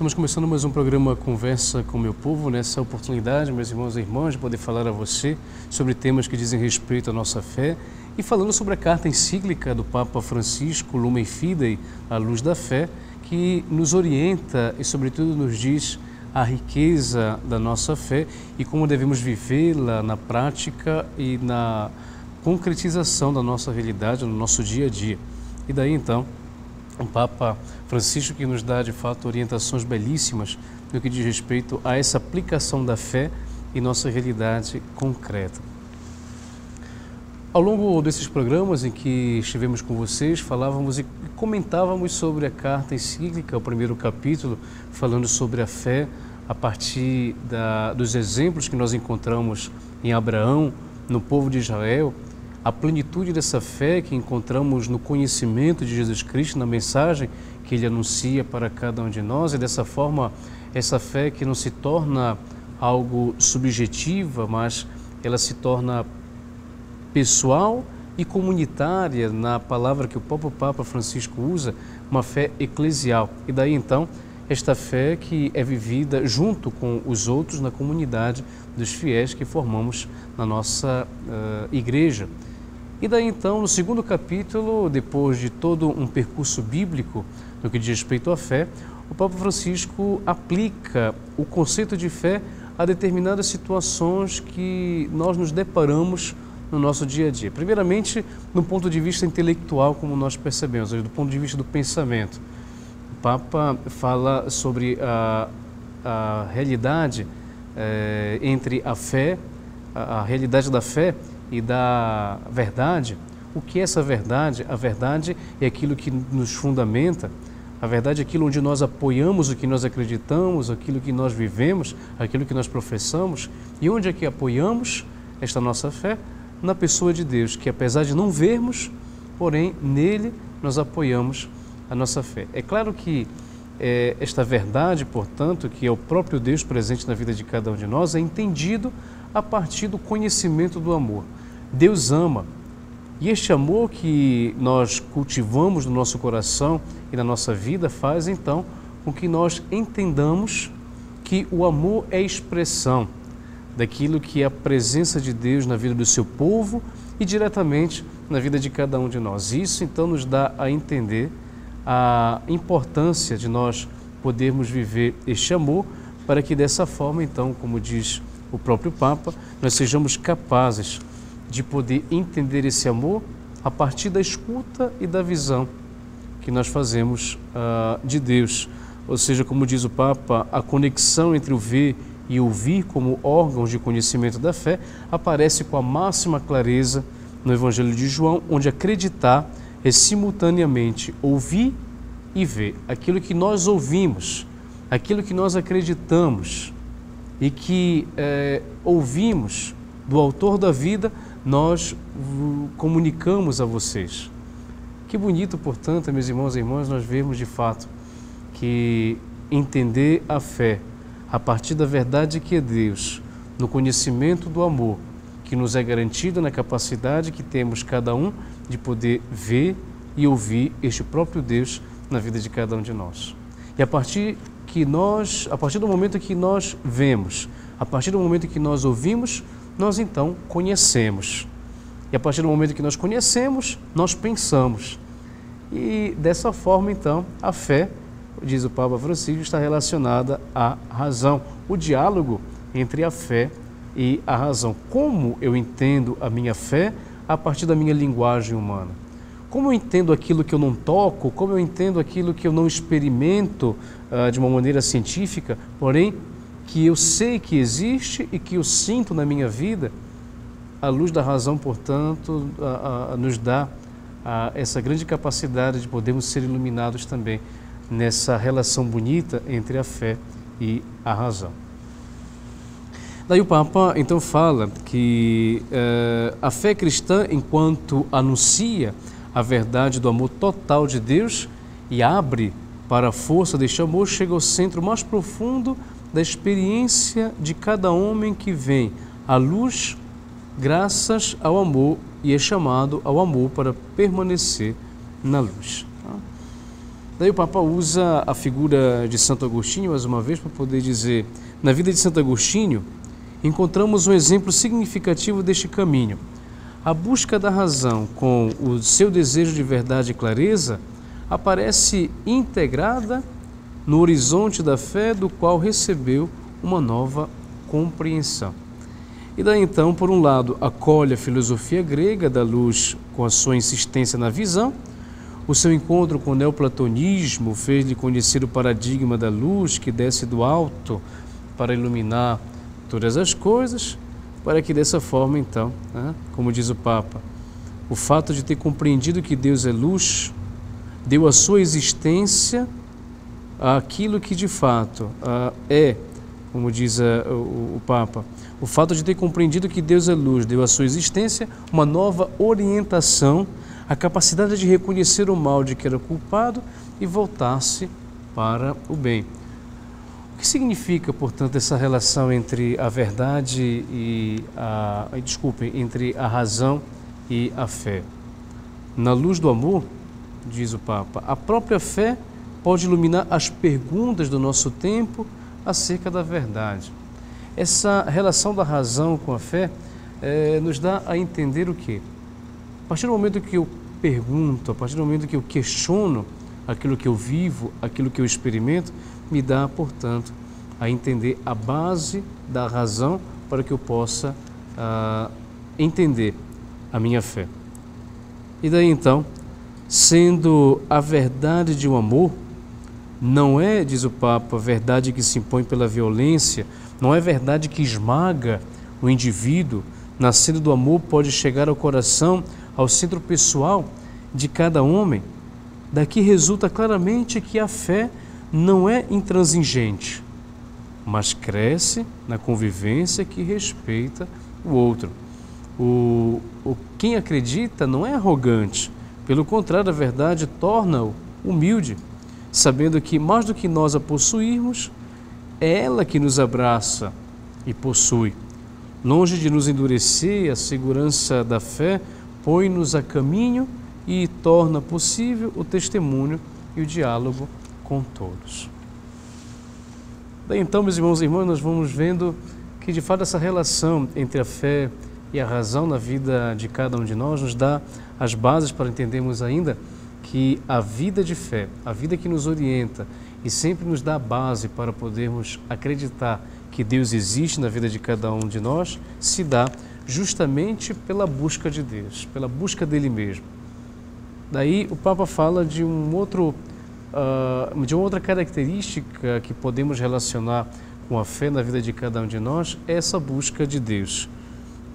Estamos começando mais um programa Conversa com o Meu Povo. Nessa oportunidade, meus irmãos e irmãs, de poder falar a você sobre temas que dizem respeito à nossa fé e falando sobre a carta encíclica do Papa Francisco, Lumen Fidei, a luz da fé, que nos orienta e, sobretudo, nos diz a riqueza da nossa fé e como devemos vivê-la na prática e na concretização da nossa realidade, no nosso dia a dia. E daí então, o Papa Francisco que nos dá de fato orientações belíssimas no que diz respeito a essa aplicação da fé em nossa realidade concreta. Ao longo desses programas em que estivemos com vocês, falávamos e comentávamos sobre a carta encíclica, o primeiro capítulo, falando sobre a fé a partir da, dos exemplos que nós encontramos em Abraão, no povo de Israel, a plenitude dessa fé que encontramos no conhecimento de Jesus Cristo, na mensagem que ele anuncia para cada um de nós, e dessa forma, essa fé que não se torna algo subjetiva, mas ela se torna pessoal e comunitária, na palavra que o próprio Papa Francisco usa, uma fé eclesial. E daí então, esta fé que é vivida junto com os outros na comunidade dos fiéis que formamos na nossa uh, igreja. E daí então, no segundo capítulo, depois de todo um percurso bíblico no que diz respeito à fé, o Papa Francisco aplica o conceito de fé a determinadas situações que nós nos deparamos no nosso dia a dia. Primeiramente, no ponto de vista intelectual, como nós percebemos, do ponto de vista do pensamento. O Papa fala sobre a, a realidade é, entre a fé, a, a realidade da fé e da verdade, o que é essa verdade? A verdade é aquilo que nos fundamenta, a verdade é aquilo onde nós apoiamos o que nós acreditamos, aquilo que nós vivemos, aquilo que nós professamos. E onde é que apoiamos esta nossa fé? Na pessoa de Deus, que apesar de não vermos, porém nele nós apoiamos a nossa fé. É claro que é, esta verdade, portanto, que é o próprio Deus presente na vida de cada um de nós, é entendido a partir do conhecimento do amor. Deus ama. E este amor que nós cultivamos no nosso coração e na nossa vida faz então com que nós entendamos que o amor é expressão daquilo que é a presença de Deus na vida do seu povo e diretamente na vida de cada um de nós. Isso então nos dá a entender a importância de nós podermos viver este amor para que dessa forma, então, como diz o próprio Papa, nós sejamos capazes de poder entender esse amor a partir da escuta e da visão que nós fazemos uh, de Deus. Ou seja, como diz o Papa, a conexão entre o ver e ouvir como órgãos de conhecimento da fé aparece com a máxima clareza no Evangelho de João, onde acreditar é simultaneamente ouvir e ver. Aquilo que nós ouvimos, aquilo que nós acreditamos e que é, ouvimos do Autor da vida nós comunicamos a vocês. Que bonito, portanto, meus irmãos e irmãs, nós vemos de fato que entender a fé a partir da verdade que é Deus, no conhecimento do amor que nos é garantido na capacidade que temos cada um de poder ver e ouvir este próprio Deus na vida de cada um de nós. E a partir que nós, a partir do momento que nós vemos, a partir do momento que nós ouvimos, nós então conhecemos. E a partir do momento que nós conhecemos, nós pensamos. E dessa forma, então, a fé, diz o Papa Francisco, está relacionada à razão. O diálogo entre a fé e a razão. Como eu entendo a minha fé a partir da minha linguagem humana? Como eu entendo aquilo que eu não toco? Como eu entendo aquilo que eu não experimento uh, de uma maneira científica? Porém, que eu sei que existe e que eu sinto na minha vida, a luz da razão, portanto, a, a, nos dá a, essa grande capacidade de podermos ser iluminados também nessa relação bonita entre a fé e a razão. Daí o Papa então fala que uh, a fé cristã, enquanto anuncia a verdade do amor total de Deus e abre para a força deste amor, chega ao centro mais profundo da experiência de cada homem que vem à luz graças ao amor e é chamado ao amor para permanecer na luz. Daí o Papa usa a figura de Santo Agostinho mais uma vez para poder dizer: na vida de Santo Agostinho, encontramos um exemplo significativo deste caminho. A busca da razão com o seu desejo de verdade e clareza aparece integrada no horizonte da fé do qual recebeu uma nova compreensão. E daí então, por um lado, acolhe a filosofia grega da luz com a sua insistência na visão, o seu encontro com o neoplatonismo fez-lhe conhecer o paradigma da luz que desce do alto para iluminar todas as coisas, para que dessa forma, então, né, como diz o Papa, o fato de ter compreendido que Deus é luz deu a sua existência àquilo que de fato uh, é, como diz o, o Papa, o fato de ter compreendido que Deus é luz deu à sua existência uma nova orientação a capacidade de reconhecer o mal de que era culpado e voltar-se para o bem. O que significa, portanto, essa relação entre a verdade e a, desculpe, entre a razão e a fé? Na luz do amor, diz o Papa, a própria fé pode iluminar as perguntas do nosso tempo acerca da verdade. Essa relação da razão com a fé é, nos dá a entender o que? A partir do momento que eu pergunto, a partir do momento que eu questiono aquilo que eu vivo, aquilo que eu experimento, me dá, portanto, a entender a base da razão para que eu possa uh, entender a minha fé. E daí então, sendo a verdade de um amor, não é, diz o Papa, verdade que se impõe pela violência, não é verdade que esmaga o indivíduo, nascendo do amor pode chegar ao coração ao centro pessoal de cada homem, daqui resulta claramente que a fé não é intransigente, mas cresce na convivência que respeita o outro. O, o quem acredita não é arrogante, pelo contrário, a verdade torna-o humilde, sabendo que mais do que nós a possuirmos, é ela que nos abraça e possui. Longe de nos endurecer, a segurança da fé põe-nos a caminho e torna possível o testemunho e o diálogo com todos. Daí então, meus irmãos e irmãs, nós vamos vendo que de fato essa relação entre a fé e a razão na vida de cada um de nós nos dá as bases para entendermos ainda que a vida de fé, a vida que nos orienta e sempre nos dá a base para podermos acreditar que Deus existe na vida de cada um de nós, se dá justamente pela busca de Deus, pela busca dele mesmo. Daí o Papa fala de um outro, uh, de outra característica que podemos relacionar com a fé na vida de cada um de nós, é essa busca de Deus.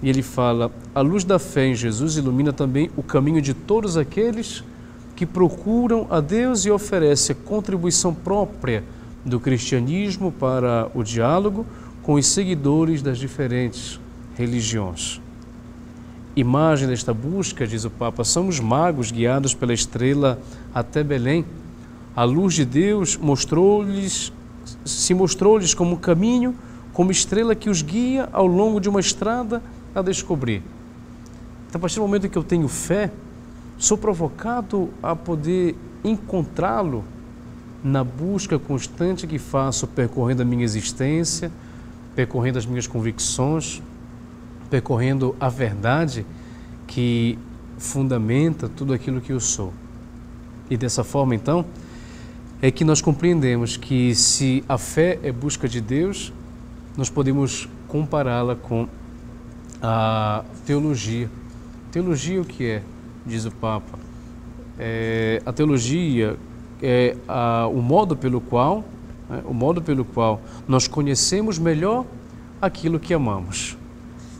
E ele fala: a luz da fé em Jesus ilumina também o caminho de todos aqueles que procuram a Deus e oferece a contribuição própria do cristianismo para o diálogo com os seguidores das diferentes religiões. Imagem desta busca, diz o Papa, somos magos guiados pela estrela até Belém. A luz de Deus mostrou-lhes, se mostrou-lhes como caminho, como estrela que os guia ao longo de uma estrada a descobrir. Então, a partir do momento que eu tenho fé, sou provocado a poder encontrá-lo na busca constante que faço percorrendo a minha existência, percorrendo as minhas convicções, percorrendo a verdade que fundamenta tudo aquilo que eu sou. E dessa forma, então, é que nós compreendemos que se a fé é busca de Deus, nós podemos compará-la com a teologia. Teologia o que é? Diz o Papa. É, a teologia é a, o modo pelo qual, né, o modo pelo qual nós conhecemos melhor aquilo que amamos.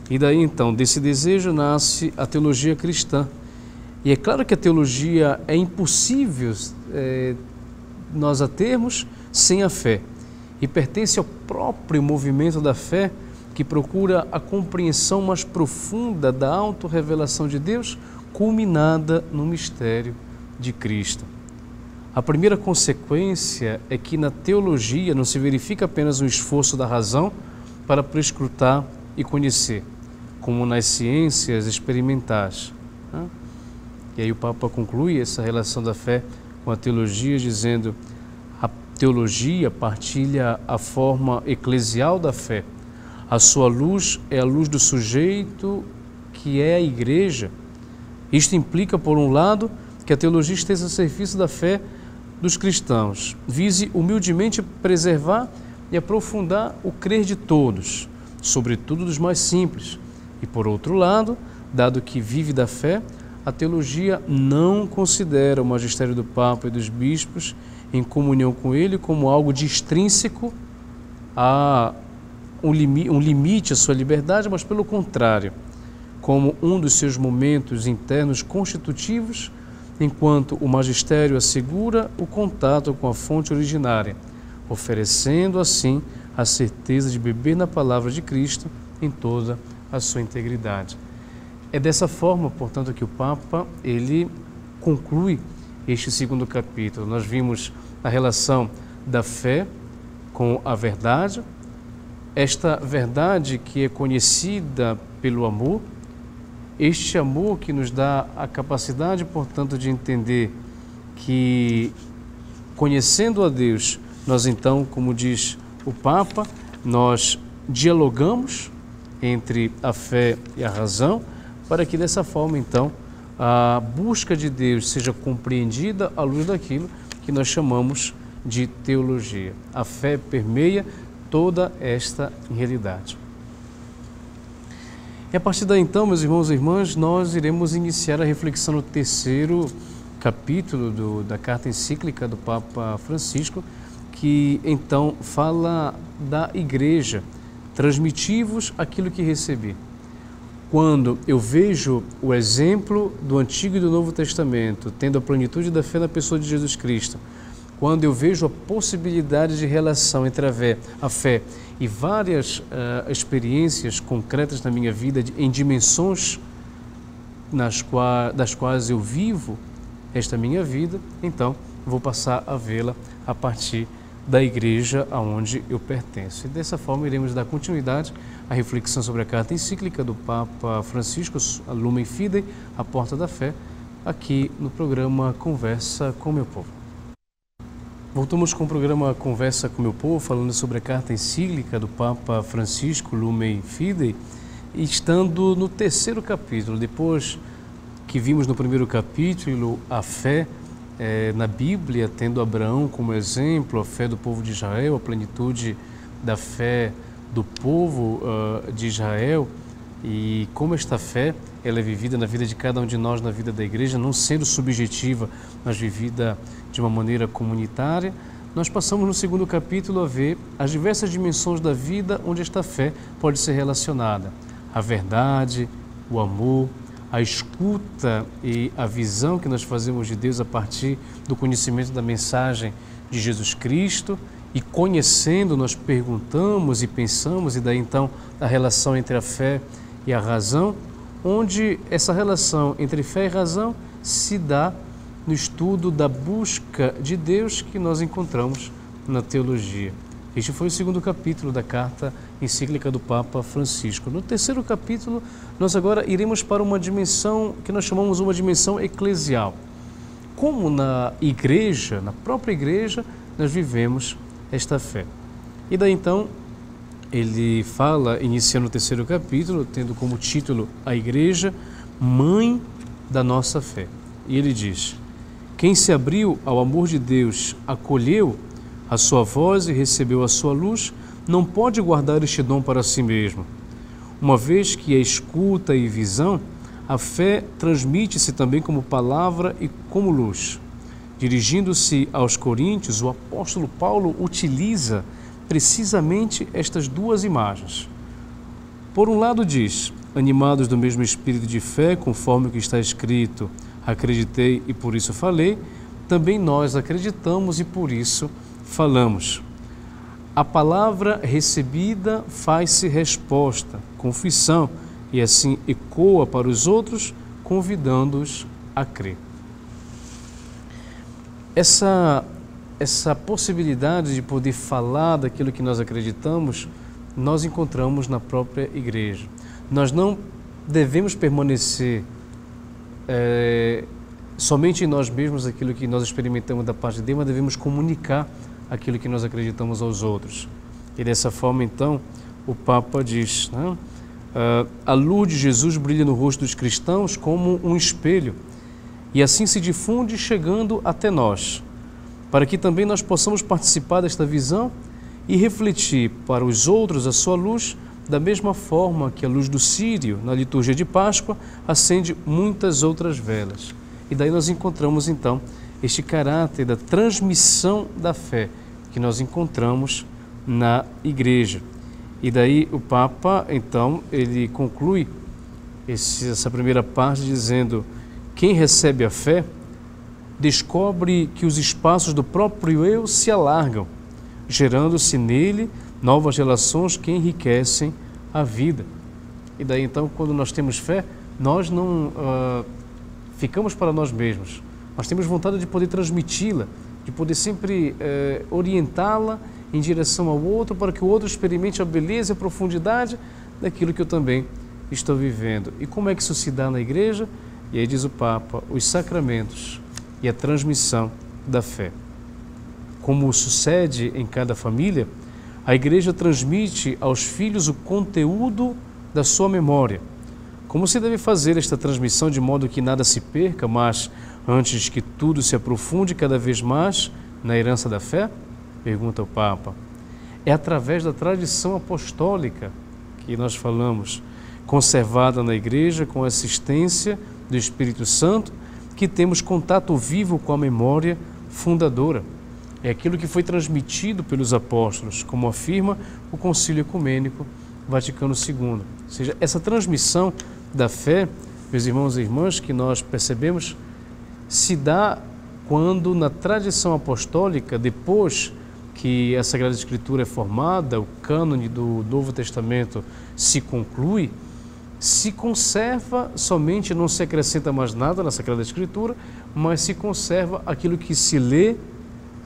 E daí então, desse desejo nasce a teologia cristã. E é claro que a teologia é impossível é, nós a termos sem a fé. E pertence ao próprio movimento da fé que procura a compreensão mais profunda da autorrevelação de Deus, culminada no mistério de Cristo. A primeira consequência é que na teologia não se verifica apenas um esforço da razão para prescrutar e conhecer, como nas ciências experimentais. Né? E aí o Papa conclui essa relação da fé com a teologia, dizendo a teologia partilha a forma eclesial da fé. A sua luz é a luz do sujeito que é a igreja. Isto implica, por um lado, que a teologia esteja a serviço da fé dos cristãos, vise humildemente preservar e aprofundar o crer de todos, sobretudo dos mais simples. E por outro lado, dado que vive da fé, a teologia não considera o magistério do Papa e dos bispos em comunhão com ele como algo de extrínseco a um, limi limite à sua liberdade, mas pelo contrário, como um dos seus momentos internos constitutivos, enquanto o magistério assegura o contato com a fonte originária, oferecendo assim a certeza de beber na palavra de Cristo em toda a sua integridade. É dessa forma, portanto, que o Papa ele conclui este segundo capítulo. Nós vimos a relação da fé com a verdade, esta verdade que é conhecida pelo amor, este amor que nos dá a capacidade, portanto, de entender que, conhecendo a Deus, nós então, como diz o Papa, nós dialogamos entre a fé e a razão, para que dessa forma, então, a busca de Deus seja compreendida à luz daquilo que nós chamamos de teologia. A fé permeia toda esta realidade. E a partir daí então, meus irmãos e irmãs, nós iremos iniciar a reflexão no terceiro capítulo do, da carta encíclica do Papa Francisco, que então fala da igreja, transmitivos aquilo que recebi. Quando eu vejo o exemplo do Antigo e do Novo Testamento, tendo a plenitude da fé na pessoa de Jesus Cristo, quando eu vejo a possibilidade de relação entre a fé, a fé e várias uh, experiências concretas na minha vida, em dimensões nas qua, das quais eu vivo esta minha vida, então vou passar a vê-la a partir da igreja aonde eu pertenço. E dessa forma iremos dar continuidade à reflexão sobre a carta encíclica do Papa Francisco, Lumen Fidei, a Porta da Fé, aqui no programa Conversa com meu povo. Voltamos com o programa Conversa com meu povo, falando sobre a carta encíclica do Papa Francisco Lumen Fidei, estando no terceiro capítulo, depois que vimos no primeiro capítulo a fé é, na Bíblia, tendo Abraão como exemplo, a fé do povo de Israel, a plenitude da fé do povo uh, de Israel e como esta fé ela é vivida na vida de cada um de nós, na vida da igreja, não sendo subjetiva, mas vivida de uma maneira comunitária, nós passamos no segundo capítulo a ver as diversas dimensões da vida onde esta fé pode ser relacionada. A verdade, o amor, a escuta e a visão que nós fazemos de Deus a partir do conhecimento da mensagem de Jesus Cristo e conhecendo nós perguntamos e pensamos e daí então a relação entre a fé e a razão, onde essa relação entre fé e razão se dá no estudo da busca de Deus que nós encontramos na teologia. Este foi o segundo capítulo da carta encíclica do Papa Francisco. No terceiro capítulo, nós agora iremos para uma dimensão que nós chamamos uma dimensão eclesial. Como na igreja, na própria igreja, nós vivemos esta fé. E daí então, ele fala, iniciando o terceiro capítulo, tendo como título a igreja, mãe da nossa fé. E ele diz: Quem se abriu ao amor de Deus, acolheu a sua voz e recebeu a sua luz, não pode guardar este dom para si mesmo. Uma vez que é escuta e visão, a fé transmite-se também como palavra e como luz. Dirigindo-se aos Coríntios, o apóstolo Paulo utiliza precisamente estas duas imagens. Por um lado, diz: animados do mesmo espírito de fé, conforme o que está escrito, acreditei e por isso falei, também nós acreditamos e por isso falamos. A palavra recebida faz-se resposta, confissão, e assim ecoa para os outros, convidando-os a crer. Essa, essa possibilidade de poder falar daquilo que nós acreditamos, nós encontramos na própria igreja. Nós não devemos permanecer é, somente em nós mesmos aquilo que nós experimentamos da parte de Deus, mas devemos comunicar aquilo que nós acreditamos aos outros. E dessa forma, então, o Papa diz: né? uh, a luz de Jesus brilha no rosto dos cristãos como um espelho, e assim se difunde, chegando até nós, para que também nós possamos participar desta visão e refletir para os outros a sua luz, da mesma forma que a luz do Sírio, na liturgia de Páscoa, acende muitas outras velas. E daí nós encontramos então este caráter da transmissão da fé que nós encontramos na igreja. E daí o Papa, então, ele conclui essa primeira parte dizendo: quem recebe a fé descobre que os espaços do próprio eu se alargam, gerando-se nele novas relações que enriquecem a vida. E daí então, quando nós temos fé, nós não uh, ficamos para nós mesmos. Nós temos vontade de poder transmiti-la, de poder sempre uh, orientá-la em direção ao outro, para que o outro experimente a beleza e a profundidade daquilo que eu também estou vivendo. E como é que isso se dá na igreja? E aí diz o Papa, os sacramentos e a transmissão da fé. Como sucede em cada família, a igreja transmite aos filhos o conteúdo da sua memória. Como se deve fazer esta transmissão de modo que nada se perca, mas antes que tudo se aprofunde cada vez mais na herança da fé? Pergunta o Papa. É através da tradição apostólica que nós falamos, conservada na igreja com assistência do Espírito Santo, que temos contato vivo com a memória fundadora é aquilo que foi transmitido pelos apóstolos, como afirma o Concílio Ecumênico Vaticano II. Ou seja, essa transmissão da fé, meus irmãos e irmãs, que nós percebemos, se dá quando na tradição apostólica, depois que a Sagrada Escritura é formada, o cânone do Novo Testamento se conclui, se conserva somente, não se acrescenta mais nada na Sagrada Escritura, mas se conserva aquilo que se lê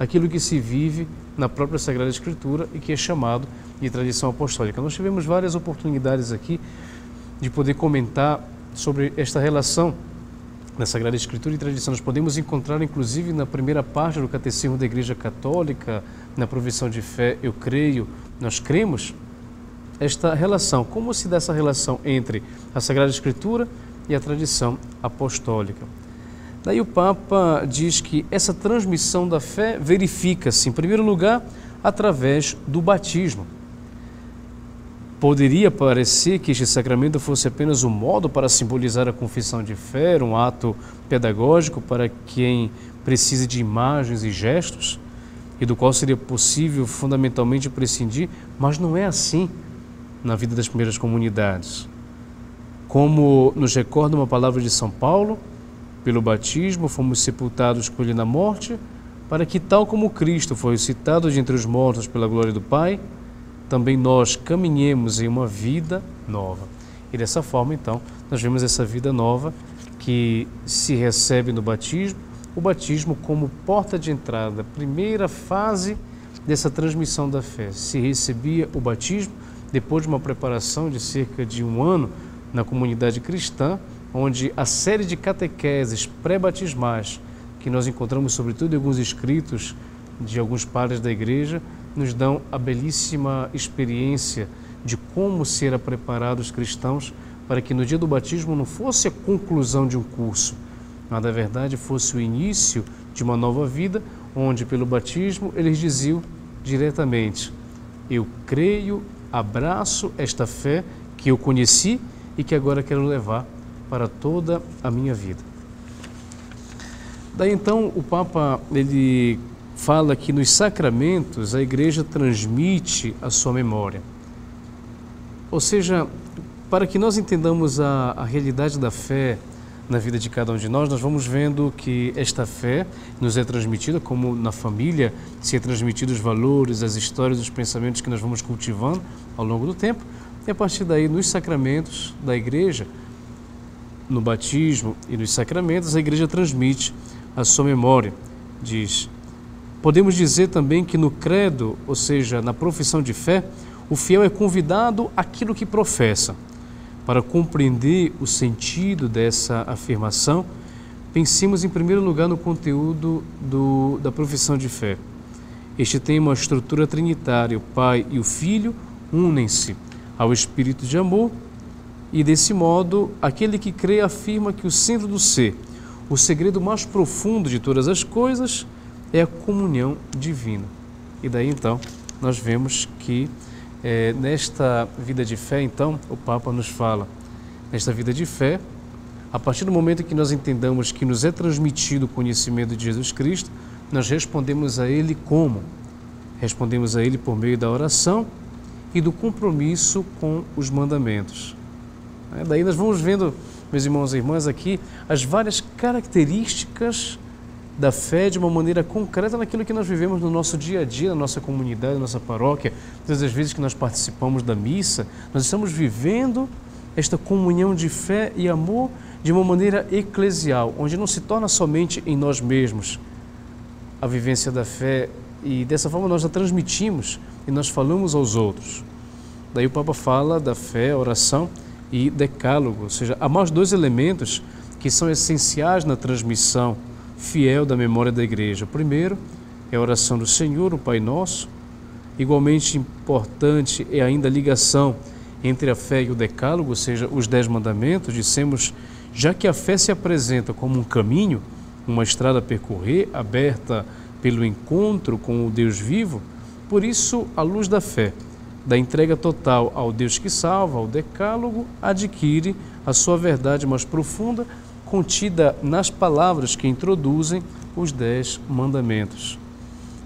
aquilo que se vive na própria Sagrada Escritura e que é chamado de tradição apostólica. Nós tivemos várias oportunidades aqui de poder comentar sobre esta relação na Sagrada Escritura e tradição. Nós podemos encontrar, inclusive, na primeira parte do Catecismo da Igreja Católica, na provisão de fé, eu creio, nós cremos, esta relação. Como se dá essa relação entre a Sagrada Escritura e a tradição apostólica? Daí o Papa diz que essa transmissão da fé verifica-se, em primeiro lugar, através do batismo. Poderia parecer que este sacramento fosse apenas um modo para simbolizar a confissão de fé, um ato pedagógico para quem precise de imagens e gestos, e do qual seria possível fundamentalmente prescindir, mas não é assim na vida das primeiras comunidades. Como nos recorda uma palavra de São Paulo, pelo batismo, fomos sepultados com ele na morte, para que, tal como Cristo foi citado de entre os mortos pela glória do Pai, também nós caminhemos em uma vida nova. E dessa forma, então, nós vemos essa vida nova que se recebe no batismo, o batismo como porta de entrada, primeira fase dessa transmissão da fé. Se recebia o batismo depois de uma preparação de cerca de um ano na comunidade cristã, onde a série de catequeses pré-batismais que nós encontramos, sobretudo em alguns escritos de alguns padres da igreja, nos dão a belíssima experiência de como ser preparados os cristãos para que no dia do batismo não fosse a conclusão de um curso, mas na verdade fosse o início de uma nova vida, onde pelo batismo eles diziam diretamente: Eu creio, abraço esta fé que eu conheci e que agora quero levar para toda a minha vida. Daí então o Papa ele fala que nos sacramentos a igreja transmite a sua memória. Ou seja, para que nós entendamos a, a realidade da fé na vida de cada um de nós, nós vamos vendo que esta fé nos é transmitida, como na família se é transmitido os valores, as histórias, os pensamentos que nós vamos cultivando ao longo do tempo, e a partir daí, nos sacramentos da igreja, no batismo e nos sacramentos, a igreja transmite a sua memória. Diz: Podemos dizer também que no credo, ou seja, na profissão de fé, o fiel é convidado àquilo que professa. Para compreender o sentido dessa afirmação, Pensemos em primeiro lugar no conteúdo do, da profissão de fé. Este tem uma estrutura trinitária, o Pai e o Filho unem-se ao Espírito de amor e, desse modo, aquele que crê afirma que o centro do ser, o segredo mais profundo de todas as coisas, é a comunhão divina. E daí então nós vemos que é, nesta vida de fé, então, o Papa nos fala, nesta vida de fé, a partir do momento que nós entendamos que nos é transmitido o conhecimento de Jesus Cristo, nós respondemos a Ele como? Respondemos a Ele por meio da oração e do compromisso com os mandamentos. É, daí nós vamos vendo, meus irmãos e irmãs, aqui as várias características da fé de uma maneira concreta naquilo que nós vivemos no nosso dia a dia, na nossa comunidade, na nossa paróquia. Todas as vezes que nós participamos da missa, nós estamos vivendo esta comunhão de fé e amor de uma maneira eclesial, onde não se torna somente em nós mesmos a vivência da fé e dessa forma nós a transmitimos e nós falamos aos outros. Daí o Papa fala da fé, oração e decálogo, ou seja, há mais dois elementos que são essenciais na transmissão fiel da memória da igreja. O primeiro é a oração do Senhor, o Pai Nosso. Igualmente importante é ainda a ligação entre a fé e o decálogo, ou seja, os dez mandamentos. Dissemos, já que a fé se apresenta como um caminho, uma estrada a percorrer, aberta pelo encontro com o Deus vivo, por isso, a luz da fé, da entrega total ao Deus que salva, ao decálogo, adquire a sua verdade mais profunda contida nas palavras que introduzem os dez mandamentos.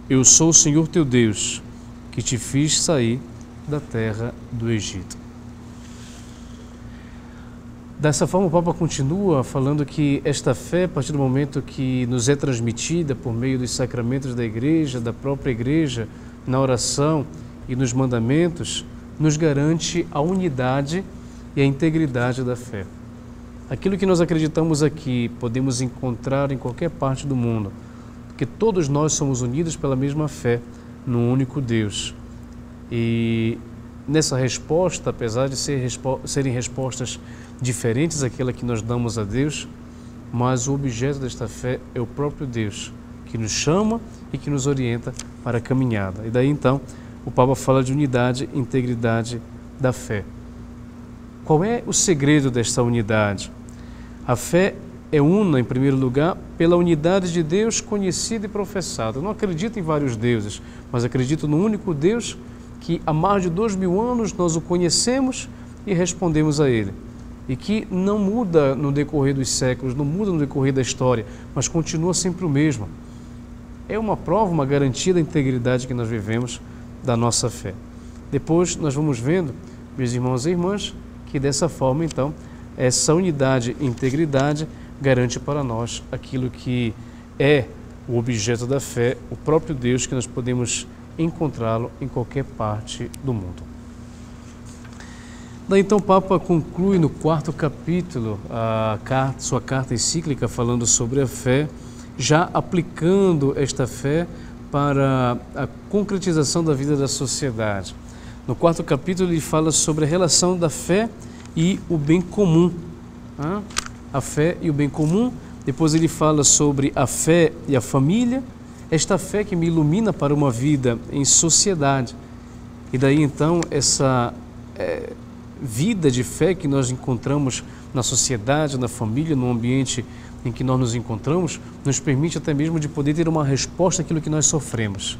Eu sou o Senhor teu Deus, que te fiz sair da terra do Egito. Dessa forma, o Papa continua falando que esta fé, a partir do momento que nos é transmitida por meio dos sacramentos da igreja, da própria igreja, na oração e nos mandamentos, nos garante a unidade e a integridade da fé. Aquilo que nós acreditamos aqui podemos encontrar em qualquer parte do mundo, porque todos nós somos unidos pela mesma fé no único Deus. E nessa resposta, apesar de ser, serem respostas diferentes daquela que nós damos a Deus, mas o objeto desta fé é o próprio Deus, que nos chama e que nos orienta para a caminhada. E daí então o Papa fala de unidade e integridade da fé. Qual é o segredo desta unidade? A fé é una, em primeiro lugar, pela unidade de Deus conhecida e professada. Eu não acredito em vários deuses, mas acredito no único Deus que há mais de dois mil anos nós o conhecemos e respondemos a Ele. E que não muda no decorrer dos séculos, não muda no decorrer da história, mas continua sempre o mesmo. É uma prova, uma garantia da integridade que nós vivemos da nossa fé. Depois nós vamos vendo, meus irmãos e irmãs, que dessa forma, então, essa unidade e integridade garante para nós aquilo que é o objeto da fé, o próprio Deus que nós podemos encontrá-lo em qualquer parte do mundo. Daí então o Papa conclui no quarto capítulo a carta, sua carta encíclica falando sobre a fé, já aplicando esta fé para a concretização da vida da sociedade. No quarto capítulo ele fala sobre a relação da fé e o bem comum. A fé e o bem comum. Depois ele fala sobre a fé e a família, esta fé que me ilumina para uma vida em sociedade. E daí então essa é, vida de fé que nós encontramos na sociedade, na família, no ambiente em que nós nos encontramos, nos permite até mesmo de poder ter uma resposta àquilo que nós sofremos.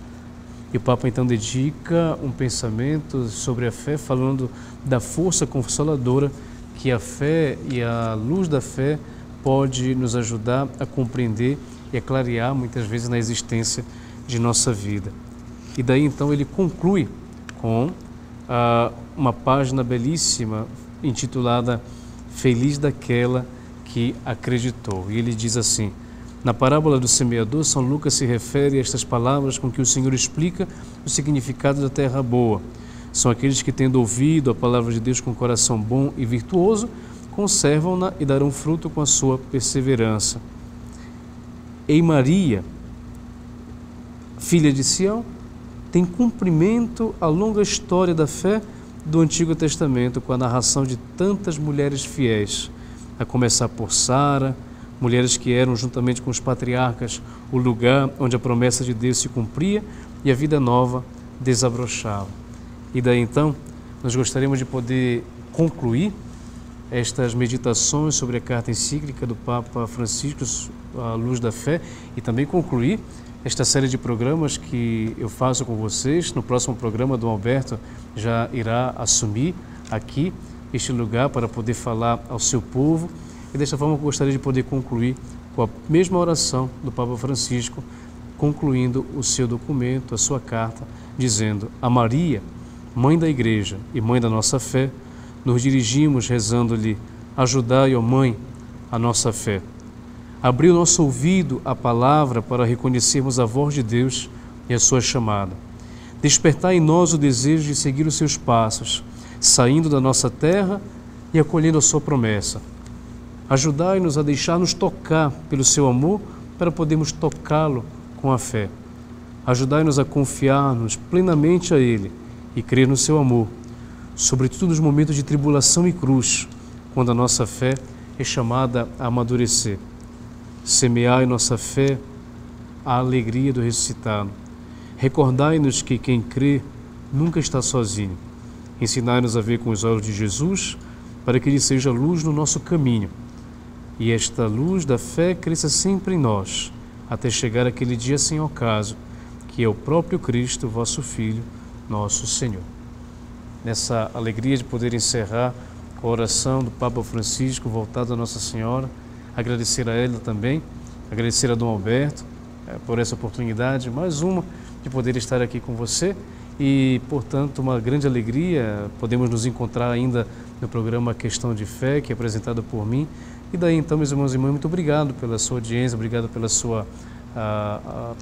E o Papa então dedica um pensamento sobre a fé, falando da força consoladora que a fé e a luz da fé pode nos ajudar a compreender e a clarear muitas vezes na existência de nossa vida. E daí então ele conclui com ah, uma página belíssima intitulada Feliz daquela que acreditou. E ele diz assim: na parábola do semeador, São Lucas se refere a estas palavras com que o Senhor explica o significado da terra boa. São aqueles que, tendo ouvido a palavra de Deus com coração bom e virtuoso, conservam-na e darão fruto com a sua perseverança. Em Maria, filha de Sião, tem cumprimento a longa história da fé do Antigo Testamento com a narração de tantas mulheres fiéis, a começar por Sara, mulheres que eram, juntamente com os patriarcas, o lugar onde a promessa de Deus se cumpria e a vida nova desabrochava. E daí então, nós gostaríamos de poder concluir estas meditações sobre a carta encíclica do Papa Francisco, a luz da fé, e também concluir esta série de programas que eu faço com vocês. No próximo programa, Dom Alberto já irá assumir aqui este lugar para poder falar ao seu povo. E desta forma, gostaria de poder concluir com a mesma oração do Papa Francisco, concluindo o seu documento, a sua carta, dizendo: A Maria, mãe da Igreja e mãe da nossa fé, nos dirigimos rezando-lhe: Ajudai, ó Mãe, a nossa fé. Abri o nosso ouvido à palavra para reconhecermos a voz de Deus e a sua chamada. Despertai em nós o desejo de seguir os seus passos, saindo da nossa terra e acolhendo a sua promessa. Ajudai-nos a deixar-nos tocar pelo seu amor para podermos tocá-lo com a fé. Ajudai-nos a confiar-nos plenamente a Ele e crer no seu amor sobretudo nos momentos de tribulação e cruz, quando a nossa fé é chamada a amadurecer. Semeai nossa fé a alegria do ressuscitado. Recordai-nos que quem crê nunca está sozinho. Ensinai-nos a ver com os olhos de Jesus, para que Ele seja luz no nosso caminho. E esta luz da fé cresça sempre em nós, até chegar aquele dia sem ocaso, que é o próprio Cristo, vosso Filho, nosso Senhor nessa alegria de poder encerrar a oração do Papa Francisco voltada a Nossa Senhora, agradecer a ela também, agradecer a Dom Alberto é, por essa oportunidade, mais uma, de poder estar aqui com você e, portanto, uma grande alegria, podemos nos encontrar ainda no programa Questão de Fé, que é apresentado por mim. E daí, então, meus irmãos e irmãs, muito obrigado pela sua audiência, obrigado pela sua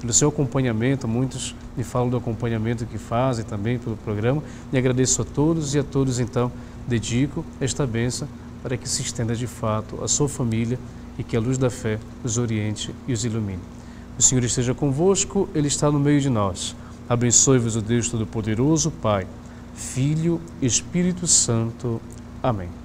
pelo seu acompanhamento. Muitos me falam do acompanhamento que fazem também pelo programa. E agradeço a todos e a todos, então, dedico esta benção para que se estenda de fato a sua família e que a luz da fé os oriente e os ilumine. O Senhor esteja convosco, Ele está no meio de nós. Abençoe-vos o Deus Todo-Poderoso, Pai, Filho Espírito Santo. Amém.